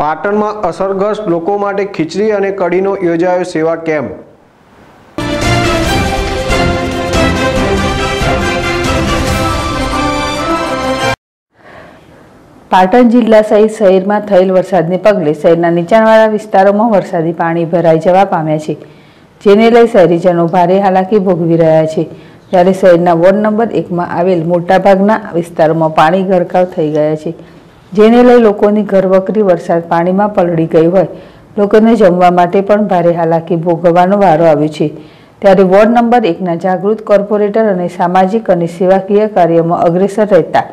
પાટણમાં અસરગ્રસ્ત લોકો માટે ખીચડી અને કઢીનો યોજાયો સેવા કેમ્પ. પાટણ જિલ્લા સહિત શહેરમાં થયેલ વરસાદને પગલે શહેરના નીચાણવાળા વિસ્તારોમાં વરસાદી પાણી ભરાઈ જવા પામ્યા છે, જેને લઈ શહેરીજનો ભારે હાલાકી ભોગવી રહ્યા છે. જ્યારે શહેરના વોર્ડ નંબર એકમાં આવેલ મોટાભાગના વિસ્તારોમાં પાણી ગરકાવ થઈ ગયા છે. જેને લઈ લોકોની ઘરવકરી વરસાદ પાણીમાં પલળી ગઈ હોય. લોકોને જમવા માટે પણ ભારે હાલાકી ભોગવવાનો વારો આવ્યો છે. ત્યારે વોર્ડ નંબર એકના જાગૃત કોર્પોરેટર અને સામાજિક અને સેવાકીય કાર્યમાં અગ્રેસર રહેતા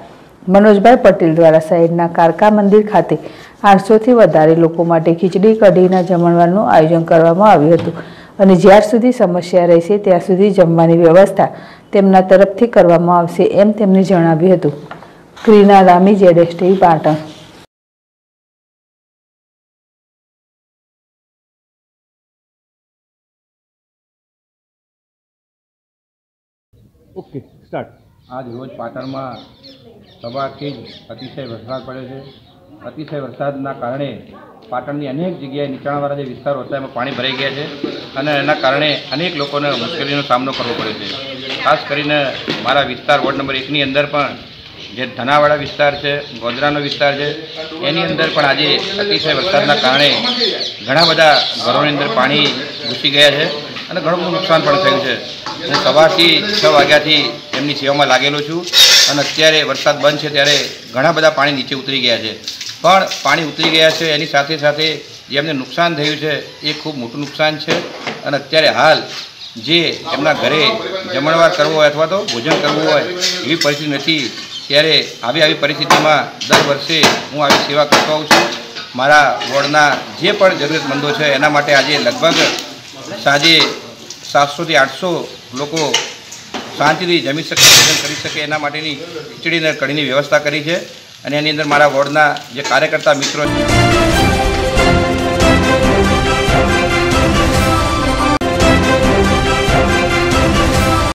મનોજભાઈ પટેલ દ્વારા શહેરના કારકા મંદિર ખાતે આઠસોથી વધારે લોકો માટે ખીચડી, કઢીના જમણવારનું આયોજન કરવામાં આવ્યું હતું. અને જ્યાર સુધી સમસ્યા રહેશે, ત્યાં સુધી જમવાની વ્યવસ્થા તેમના તરફથી કરવામાં આવશે એમ તેમણે જણાવ્યું હતું. ક્રીના રામી જેડેસ્ટી પાટણ ઓકે સ્ટાર્ટ આજ રોજ પાટણમાં સવારથી જ અતિશય વરસાદ પડ્યો છે. અતિશય વરસાદના કારણે પાટણની અનેક જગ્યાએ નીચાણવાળા જે વિસ્તારો હતા એમાં પાણી ભરાઈ ગયા છે અને એના કારણે અનેક લોકોને મુશ્કેલીનો સામનો કરવો પડ્યો છે. ખાસ કરીને મારા વિસ્તાર વોર્ડ નંબર એકની અંદર પણ જે ધનાવાડા વિસ્તાર છે, ગોધરાનો વિસ્તાર છે, એની અંદર પણ આજે અતિશય વરસાદના કારણે ઘણા બધા ઘરોની અંદર પાણી ઘૂસી ગયા છે અને ઘણું બધું નુકસાન પણ થયું છે. હું સવારથી છ વાગ્યાથી એમની સેવામાં લાગેલો છું અને અત્યારે વરસાદ બંધ છે ત્યારે ઘણા બધા પાણી નીચે ઉતરી ગયા છે. પણ પાણી ઉતરી ગયા છે, એની સાથે સાથે જે એમને નુકસાન થયું છે, એ ખૂબ મોટું નુકસાન છે અને અત્યારે હાલ જે એમના ઘરે જમણવાર કરવો હોય અથવા તો ભોજન કરવું હોય એવી પરિસ્થિતિ નથી. ત્યારે આવી આવી પરિસ્થિતિમાં દર વર્ષે હું આવી સેવા કરતો આવું છું. મારા વોર્ડના જે પણ જરૂરિયાતમંદો છે, એના માટે આજે લગભગ સાંજે સાતસોથી આઠસો લોકો શાંતિથી જમી શકે, ભોજન કરી શકે, એના માટેની ખીચડી અને કઢીની વ્યવસ્થા કરી છે. અને એની અંદર મારા વોર્ડના જે કાર્યકર્તા મિત્રો છે